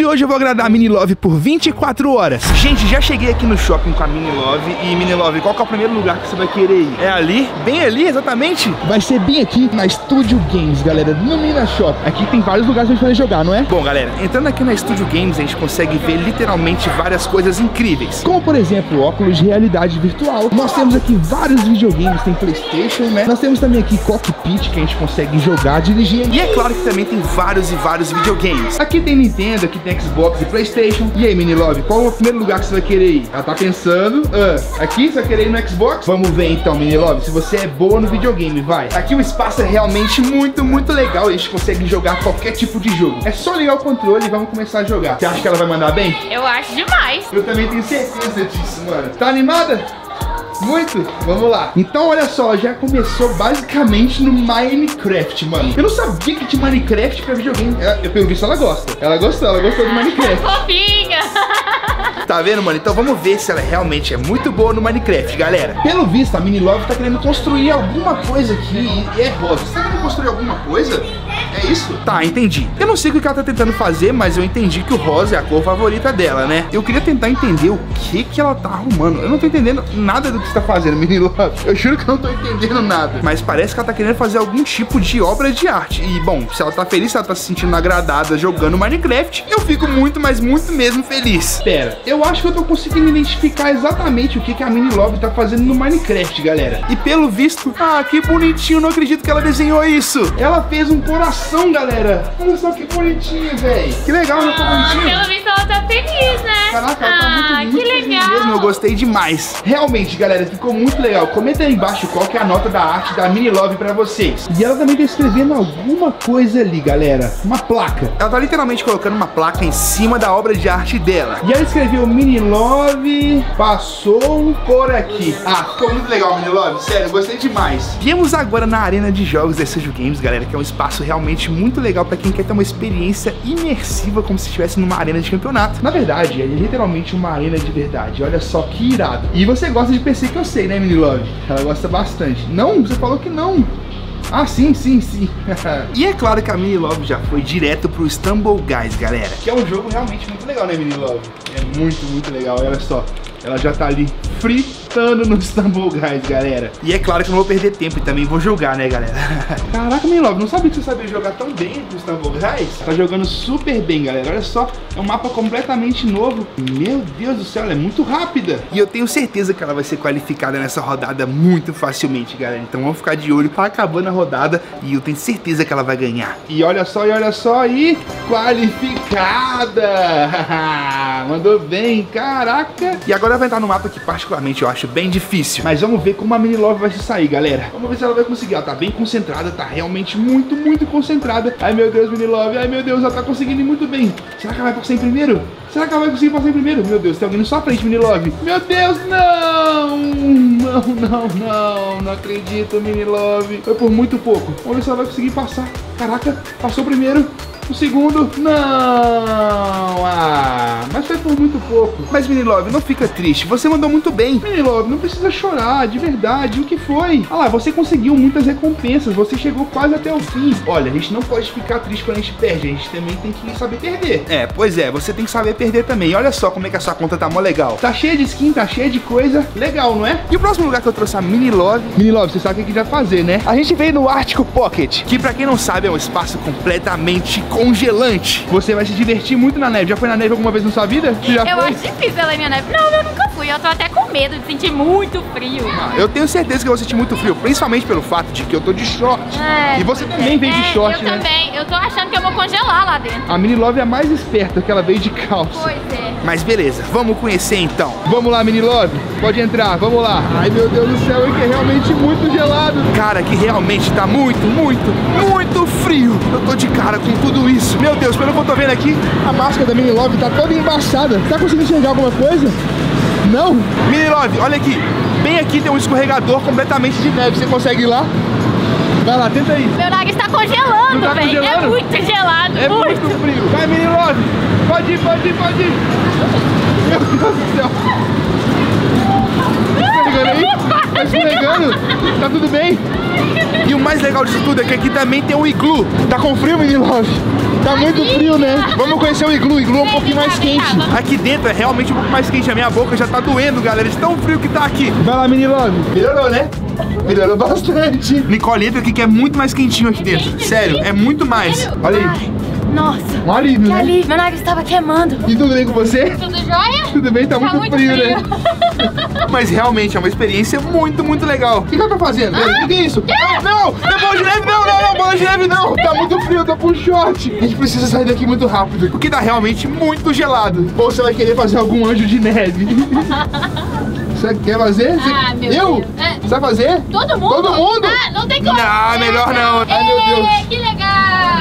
de hoje eu vou agradar a Mini Love por 24 horas. Gente, já cheguei aqui no shopping com a Mini Love. E Mini Love, qual que é o primeiro lugar que você vai querer ir? É ali? Bem ali, exatamente? Vai ser bem aqui na Studio Games, galera, no Mina Shop. Aqui tem vários lugares pra gente poder jogar, não é? Bom, galera, entrando aqui na Studio Games, a gente consegue ver literalmente várias coisas incríveis. Como, por exemplo, óculos de realidade virtual. Nós temos aqui vários videogames, tem Playstation, né? Nós temos também aqui Cockpit, que a gente consegue jogar dirigindo. E é claro que também tem vários e vários videogames. Aqui tem Nintendo, aqui tem Xbox e Playstation. E aí, Mini Love, qual é o primeiro lugar que você vai querer ir? Ela tá pensando. Ah, aqui você vai querer ir no Xbox? Vamos ver então, Mini Love, se você é boa no videogame, vai. Aqui o espaço é realmente muito, muito legal. A gente consegue jogar qualquer tipo de jogo. É só ligar o controle e vamos começar a jogar. Você acha que ela vai mandar bem? Eu acho demais. Eu também tenho certeza disso, mano. Tá animada? Muito? Vamos lá. Então, olha só, já começou basicamente no Minecraft, mano. Eu não sabia que tinha Minecraft pra videogame. Eu, eu pelo visto, ela gosta. Ela gostou, ela gostou do Minecraft. Fofinha. Tá vendo, mano? Então vamos ver se ela realmente é muito boa no Minecraft, galera. Pelo visto, a Mini Love tá querendo construir alguma coisa aqui e é rosa. Você tá querendo construir alguma coisa? É isso? Tá, entendi. Eu não sei o que ela tá tentando fazer, mas eu entendi que o rosa é a cor favorita dela, né? Eu queria tentar entender o que que ela tá arrumando. Eu não tô entendendo nada do que você tá fazendo, Mini Love. Eu juro que eu não tô entendendo nada. Mas parece que ela tá querendo fazer algum tipo de obra de arte. E, bom, se ela tá feliz, se ela tá se sentindo agradada jogando Minecraft, eu fico muito, mas muito mesmo feliz. Pera, eu acho que eu tô conseguindo identificar exatamente o que, que a Mini Love tá fazendo no Minecraft, galera. E pelo visto, ah, que bonitinho, não acredito que ela desenhou isso. Ela fez um coração, galera. Olha só que bonitinho, velho. Que legal, né? Tá Ah, bonitinho. pelo visto ela tá feliz, né? Caraca, ela tá ah, muito, muito que feliz legal. Mesmo, eu gostei demais. Realmente, galera, ficou muito legal. Comenta aí embaixo qual que é a nota da arte da Mini Love pra vocês. E ela também tá escrevendo alguma coisa ali, galera. Uma placa. Ela tá literalmente colocando uma placa em cima da obra de arte dela. E ela escreveu Mini Love passou por aqui. Ah, ficou muito legal, Mini Love. Sério, gostei demais. Viemos agora na arena de jogos da Studio Games, galera, que é um espaço realmente muito legal pra quem quer ter uma experiência imersiva como se estivesse numa arena de campeonato. Na verdade, é literalmente uma arena de verdade. Olha só que irado. E você gosta de PC que eu sei, né, Mini Love? Ela gosta bastante. Não, você falou que não. Ah, sim, sim, sim. e é claro que a Mini Love já foi direto pro Stumble Guys, galera. Que é um jogo realmente muito legal, né, Mini Love? É muito, muito legal. Olha só, ela já tá ali no Stumble Guys, galera. E é claro que eu não vou perder tempo e também vou jogar, né, galera? Caraca, Mini Love, não sabia que você sabia jogar tão bem no Stumble Guys? Tá jogando super bem, galera. Olha só, é um mapa completamente novo. Meu Deus do céu, ela é muito rápida. E eu tenho certeza que ela vai ser qualificada nessa rodada muito facilmente, galera. Então vamos ficar de olho. Tá acabando a rodada e eu tenho certeza que ela vai ganhar. E olha só, e olha só aí, qualificada! Mandou bem, caraca! E agora vai entrar no mapa que particularmente eu acho bem difícil. Mas vamos ver como a Mini Love vai se sair, galera. Vamos ver se ela vai conseguir. Ela tá bem concentrada, tá realmente muito, muito concentrada. Ai meu Deus, Mini Love, ai meu Deus, ela tá conseguindo muito bem. Será que ela vai passar em primeiro? Será que ela vai conseguir passar em primeiro? Meu Deus, tem alguém na sua frente, Mini Love. Meu Deus, não! Não, não, não, não acredito, Mini Love. Foi por muito pouco. Vamos ver se ela vai conseguir passar. Caraca, passou primeiro. O segundo, não! Ah, mas foi por muito pouco. Mas, Mini Love, não fica triste. Você mandou muito bem. Mini Love, não precisa chorar, de verdade. O que foi? Ah lá, você conseguiu muitas recompensas. Você chegou quase até o fim. Olha, a gente não pode ficar triste quando a gente perde. A gente também tem que saber perder. É, pois é. Você tem que saber perder também. Olha só como é que a sua conta tá mó legal. Tá cheia de skin, tá cheia de coisa. Legal, não é? E o próximo lugar que eu trouxe a Mini Love. Mini Love, você sabe o que a gente vai fazer, né? A gente veio no Ártico Pocket, que pra quem não sabe é um espaço completamente congelante. Você vai se divertir muito na neve. Já foi na neve alguma vez na sua vida? Você já Eu foi? acho difícil ela na neve. Não, eu nunca. Eu tô até com medo de sentir muito frio. Ah, Eu tenho certeza que eu vou sentir muito frio, principalmente pelo fato de que eu tô de short. É, e você também é. veio de short, eu né? também. Eu tô achando que eu vou congelar lá dentro. A Mini Love é a mais esperta, que ela veio de calça. Pois é. Mas beleza, vamos conhecer então. Vamos lá, Mini Love. Pode entrar, vamos lá. Ai, meu Deus do céu, que é realmente muito gelado. Cara, que realmente tá muito, muito, muito frio. Eu tô de cara com tudo isso. Meu Deus, pelo que eu tô vendo aqui, a máscara da Mini Love tá toda embaçada. Tá conseguindo enxergar alguma coisa? Não? Mini Love, olha aqui. Bem aqui tem um escorregador completamente de neve. Você consegue ir lá? Vai lá, tenta aí. Meu nariz tá congelando, tá velho. É muito gelado. É muito. muito frio. Vai, Mini Love. Pode ir, pode ir, pode ir. Meu Deus do céu. Tá escorregando aí? Tá escorregando? Tá tudo bem? E o mais legal disso tudo é que aqui também tem um iglu. Tá com frio, Mini Love? Tá muito frio, né? Vamos conhecer o iglu. O iglu é um pouquinho mais quente. Aqui dentro é realmente um pouco mais quente. A minha boca já tá doendo, galera. De tão frio que tá aqui. Vai lá, mini love. Melhorou, né? Melhorou bastante. Nicole, entra aqui que é muito mais quentinho aqui dentro. Sério, é muito mais. Olha aí. Nossa, Um alívio, que né? alívio. Meu nariz estava queimando. E tudo bem com você? Tudo jóia? Tudo bem, tá, Tá muito, muito frio, frio. né? Mas realmente é uma experiência muito, muito legal. O que que ela tá fazendo? O que é isso? Não, não, não é bola de neve, não, não, neve não. Tá muito frio, tô com short. A gente precisa sair daqui muito rápido, porque tá realmente muito gelado. Ou você vai querer fazer algum anjo de neve? Você quer fazer? Você- Ah, meu eu? Deus. É. Você vai fazer? Todo mundo? Todo mundo? Ah, não tem como. Não, melhor não. Ai, meu Deus. Que legal.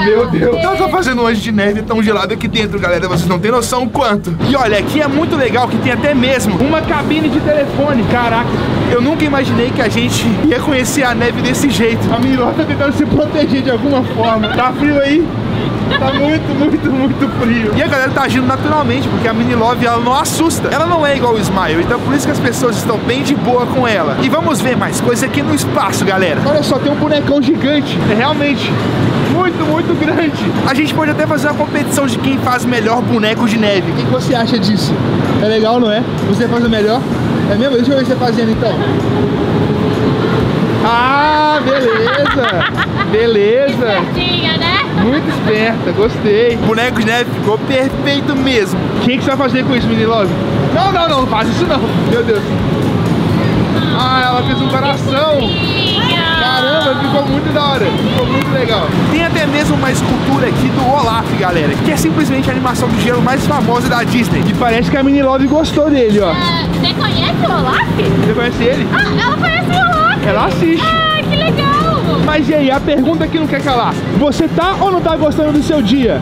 Meu Deus. Ê. Eu tô fazendo um anjo de neve tão gelado aqui dentro, galera. Vocês não têm noção o quanto. E olha, aqui é muito legal que tem até mesmo uma cabine de telefone. Caraca, eu nunca imaginei que a gente ia conhecer a neve desse jeito. A Miló tá tentando se proteger de alguma forma. Tá frio aí? Tá muito, muito, muito frio. E a galera tá agindo naturalmente, porque a Mini Love ela não assusta. Ela não é igual o Smile, então por isso que as pessoas estão bem de boa com ela. E vamos ver mais coisa aqui no espaço, galera. Olha só, tem um bonecão gigante. É realmente muito, muito grande. A gente pode até fazer uma competição de quem faz melhor boneco de neve. O que, você acha disso? É legal, não é? Você faz o melhor? É mesmo? Deixa eu ver você fazendo então. Ah, beleza! Beleza! Certinha, né? Muito esperta, gostei. O boneco de neve ficou perfeito mesmo. O que, que você vai fazer com isso, mini love? Não, não, não, não faz isso não. Meu Deus. Ah, ela fez um coração. Caramba, ficou muito da hora. Ficou muito legal. Tem até mesmo uma escultura aqui do Olaf, galera. Que é simplesmente a animação do gelo mais famosa da Disney. E parece que a Mini Love gostou dele, ó. Ah, Você conhece o Olaf? Você conhece ele? Ah, ela conhece o Olaf. Ela assiste. Ah. Mas e aí, a pergunta que não quer calar. Você tá ou não tá gostando do seu dia?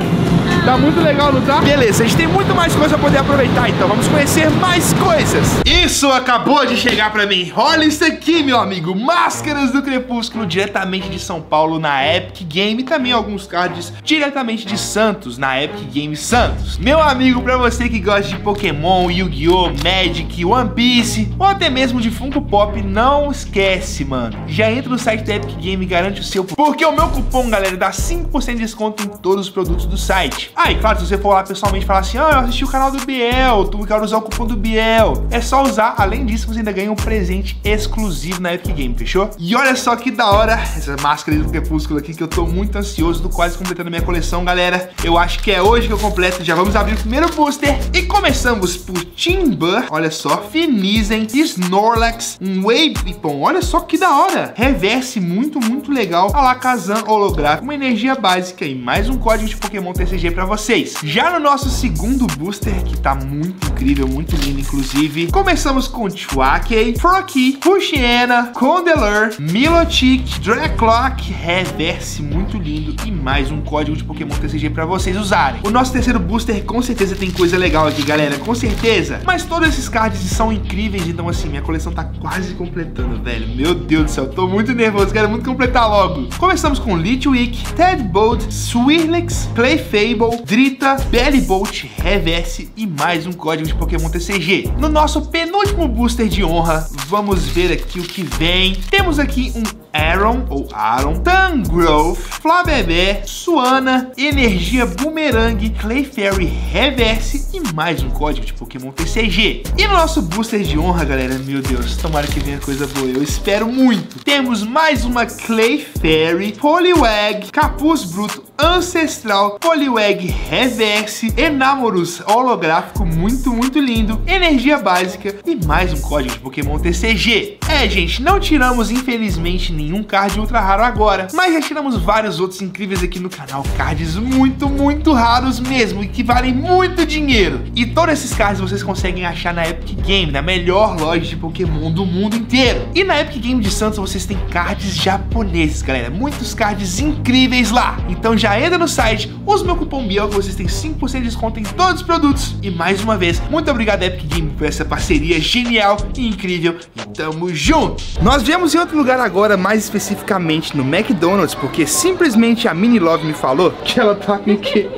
Tá muito legal, não tá? Beleza, a gente tem muito mais coisa pra poder aproveitar, então vamos conhecer mais coisas. Isso acabou de chegar pra mim. Olha isso aqui, meu amigo. Máscaras do Crepúsculo diretamente de São Paulo na Epic Game e também alguns cards diretamente de Santos na Epic Game Santos. Meu amigo, pra você que gosta de Pokémon, Yu-Gi-Oh, Magic, One Piece ou até mesmo de Funko Pop, não esquece, mano. Já entra no site da Epic Game e garante o seu, porque o meu cupom, galera, dá 5% de desconto em todos os produtos do site. Ah, e claro, se você for lá pessoalmente e falar assim, ah, eu assisti o canal do Biel, tu quer usar o cupom do Biel, é só usar. Além disso, você ainda ganha um presente exclusivo na Epic Game, fechou? E olha só que da hora essa máscara do Crepúsculo aqui, que eu tô muito ansioso, tô quase completando minha coleção, galera. Eu acho que é hoje que eu completo, já vamos abrir o primeiro booster. E começamos por Timber, olha só, Finizen, Snorlax, um Wavepon, olha só que da hora. Reverse muito, muito legal. Alakazam holográfico, uma energia básica e mais um código de Pokémon TCG pra vocês. Já no nosso segundo booster, que tá muito incrível, muito lindo, inclusive, começamos com Chuakey, Froakie, Pushiena, Condelor, Milotic, Dracloak, Reverse muito lindo e mais um código de Pokémon TCG pra vocês usarem. O nosso terceiro booster com certeza tem coisa legal aqui, galera, com certeza. Mas todos esses cards são incríveis, então assim, minha coleção tá quase completando, velho. Meu Deus do céu, tô muito nervoso, quero muito completar logo. Começamos com Litwick, Tedbolt, Swirlix, Clayfable, Drita, Bellybolt, Reverse e mais um código de Pokémon TCG. No nosso penúltimo booster de honra, vamos ver aqui o que vem. Temos aqui um Aaron ou Aaron, Tangrowth, Flabébé, Suana, Energia Boomerang, Clefairy Reverse e mais um código de Pokémon TCG. E no nosso booster de honra, galera, meu Deus, tomara que venha coisa boa, eu espero muito. Temos mais uma Clefairy, Poliwag, Capuz Bruto, Ancestral, Poliwag Reverse, Enamorus holográfico muito, muito lindo, energia básica e mais um código de Pokémon TCG. É, gente, não tiramos infelizmente nenhum card ultra raro agora, mas já tiramos vários outros incríveis aqui no canal, cards muito, muito raros mesmo e que valem muito dinheiro. E todos esses cards vocês conseguem achar na Epic Game, na melhor loja de Pokémon do mundo inteiro. E na Epic Game de Santos vocês têm cards japoneses, galera, muitos cards incríveis lá. Então já entra no site, usa meu cupom BIEL que vocês têm 5% de desconto em todos os produtos. E mais uma vez, muito obrigado Epic Game por essa parceria genial e incrível. E tamo junto! Nós viemos em outro lugar agora, mais especificamente no McDonald's, porque simplesmente a Mini Love me falou que ela tá com que?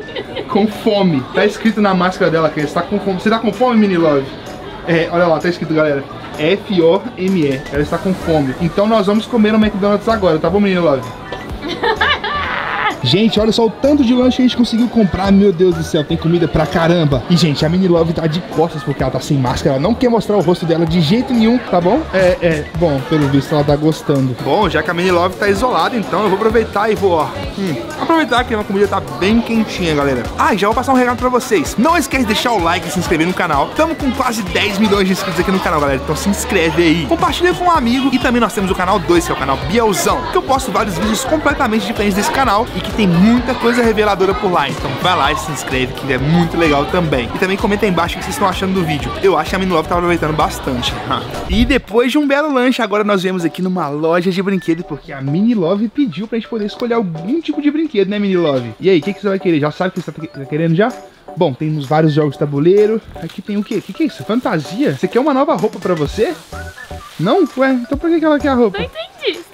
Com fome. Tá escrito na máscara dela que está com fome. Você tá com fome, Mini Love? É, olha lá, tá escrito, galera. F-O-M-E. Ela está com fome. Então nós vamos comer no McDonald's agora, tá bom, Mini Love? Gente, olha só o tanto de lanche que a gente conseguiu comprar. Meu Deus do céu, tem comida pra caramba. E, gente, a Mini Love tá de costas porque ela tá sem máscara. Ela não quer mostrar o rosto dela de jeito nenhum, tá bom? É, é, bom, pelo visto ela tá gostando. Bom, já que a Mini Love tá isolada, então eu vou aproveitar e vou, ó. Hum, aproveitar que a comida tá bem quentinha, galera. Ah, já vou passar um recado pra vocês. Não esquece de deixar o like e se inscrever no canal. Estamos com quase 10 milhões de inscritos aqui no canal, galera. Então se inscreve aí. Compartilha com um amigo. E também nós temos o canal 2, que é o canal Bielzão, que eu posto vários vídeos completamente diferentes desse canal e que tem muita coisa reveladora por lá. Então vai lá e se inscreve, que é muito legal também. E também comenta aí embaixo o que vocês estão achando do vídeo. Eu acho que a Minilove tá aproveitando bastante. e depois de um belo lanche, agora nós viemos aqui numa loja de brinquedos, porque a Minilove pediu pra gente poder escolher algum tipo de brinquedo, né, Minilove? E aí, o que, que você vai querer? Já sabe o que você tá querendo já? Bom, temos vários jogos de tabuleiro. Aqui tem o quê? O que, que é isso? Fantasia? Você quer uma nova roupa pra você? Não? Ué, então por que, que ela quer a roupa? Não entendi.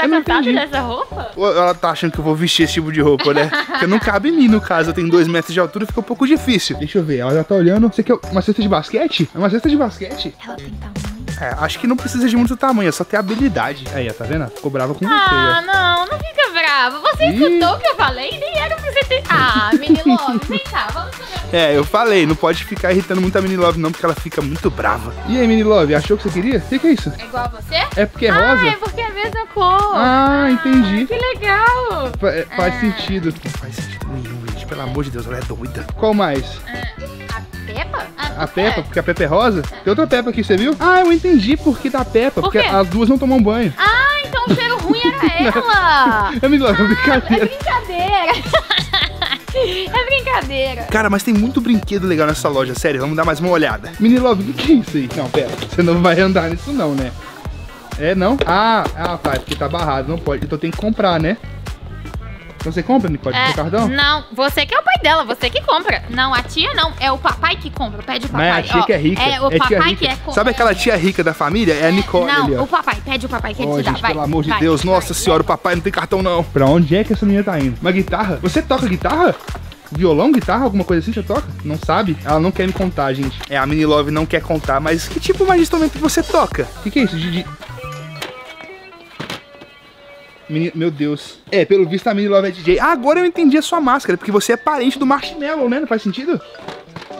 Você tá cansado dessa roupa? Ela tá achando que eu vou vestir esse tipo de roupa, né? Porque não cabe em mim, no caso. Eu tenho dois metros de altura, fica um pouco difícil. Deixa eu ver, ela já tá olhando. Você quer uma cesta de basquete? É uma cesta de basquete? Ela tem tamanho. É, acho que não precisa de muito tamanho, é só ter habilidade. Aí, tá vendo? Ficou brava com ah, você. Ah, não, não fica brava. Você Ih. escutou o que eu falei? Nem era pra você ter. Ah, mini love, vem cá, vamos É, eu falei, não pode ficar irritando muito a mini love, não, porque ela fica muito brava. E aí, mini love, achou que você queria? O que, que, é isso? É igual a você? É porque é rosa? Ah, é porque é a mesma cor. Ah, entendi. Ah, que legal. Fa é, faz ah. sentido. Não faz sentido nenhum, gente. Pelo amor de Deus, ela é doida. Qual mais? Ah. Peppa? A, a Peppa, porque a Peppa é rosa? Tem outra Peppa aqui, você viu? Ah, eu entendi por que da Peppa, por porque as duas não tomam banho. Ah, então o cheiro ruim era ela. é melhor, é brincadeira. É brincadeira. É brincadeira. Cara, mas tem muito brinquedo legal nessa loja, sério, vamos dar mais uma olhada. Mini Love, o que é isso aí? Não, pera, você não vai andar nisso não, né? É, não? Ah, ah, tá, é porque tá barrado, não pode. Então tem que comprar, né? Então você compra, Nicole, é, cartão? Não, você que é o pai dela, você que compra. Não, a tia não, é o papai que compra, pede o papai. É a tia ó, que é rica. É o é papai que é. Sabe aquela tia rica da família? É a Nicole Não, ali, o papai, pede o papai que ele oh, te dá, gente, vai. pelo amor de vai, Deus, nossa vai, senhora, o papai não tem cartão não. Pra onde é que essa menina tá indo? Uma guitarra? Você toca guitarra? Violão, guitarra, alguma coisa assim você toca? Não sabe? Ela não quer me contar, gente. É, a Mini Love não quer contar, mas que tipo mais de instrumento você toca? O que, que é isso? De, meu Deus. É, pelo visto a Mini Love é DJ. Ah, agora eu entendi a sua máscara, porque você é parente do Marshmallow, né? Não faz sentido?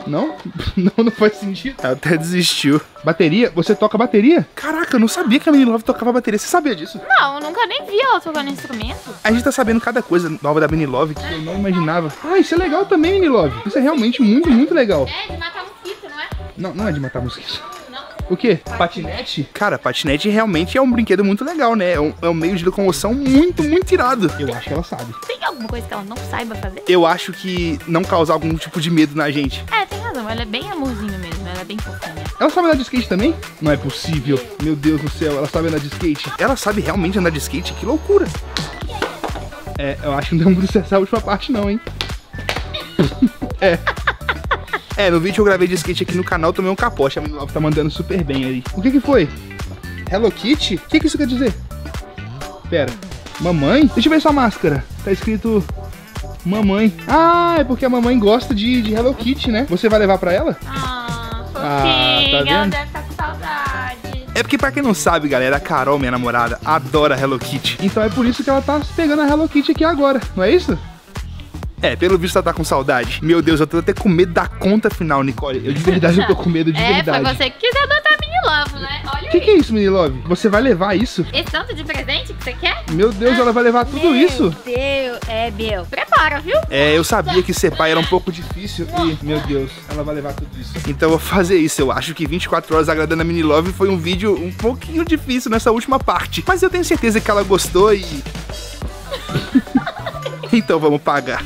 Não? Não, não faz sentido. Ela até desistiu. Bateria? Você toca bateria? Caraca, eu não sabia que a Mini Love tocava bateria. Você sabia disso? Não, eu nunca nem vi ela tocando instrumento. A gente tá sabendo cada coisa nova da Mini Love que eu não imaginava. Ah, isso é legal também, Mini Love. Isso é realmente muito, muito legal. É, de matar mosquito, não é? Não, não é de matar mosquito. O quê? Patinete? Cara, patinete realmente é um brinquedo muito legal, né? É um, é um, meio de locomoção muito, muito irado. Eu acho que ela sabe. Tem alguma coisa que ela não saiba fazer? Eu acho que não causar algum tipo de medo na gente. É, tem razão. Ela é bem amorzinho mesmo. Ela é bem fofinha. Ela sabe andar de skate também? Não é possível. Meu Deus do céu, ela sabe andar de skate. Ela sabe realmente andar de skate? Que loucura. É, eu acho que não deu muito sucesso a última parte não, hein? é. É, no vídeo que eu gravei de skate aqui no canal, tomei um capote. A menina tá mandando super bem ali. O que que foi? Hello Kitty? O que que isso quer dizer? Pera. Mamãe? Deixa eu ver sua máscara. Tá escrito mamãe. Ah, é porque a mamãe gosta de, de Hello Kitty, né? Você vai levar pra ela? Ah, fofinha. Ah, tá vendo? Ela deve estar tá com saudade. É porque pra quem não sabe, galera, a Carol, minha namorada, adora Hello Kitty. Então é por isso que ela tá pegando a Hello Kitty aqui agora, não é isso? É, pelo visto ela tá com saudade. Meu Deus, eu tô até com medo da conta final, Nicole. Eu de verdade eu tô com medo de é, verdade. É, foi você que quis adotar Love, né? Olha O que, que, é isso, Mini Love? Você vai levar isso? Esse tanto de presente que você quer? Meu Deus, ah, ela vai levar tudo meu isso? Meu Deus, é, meu. Prepara, viu? É, eu sabia que ser pai era um pouco difícil e, meu Deus, ela vai levar tudo isso. Então eu vou fazer isso. Eu acho que 24 horas agradando a Mini Love foi um vídeo um pouquinho difícil nessa última parte. Mas eu tenho certeza que ela gostou e... então vamos pagar.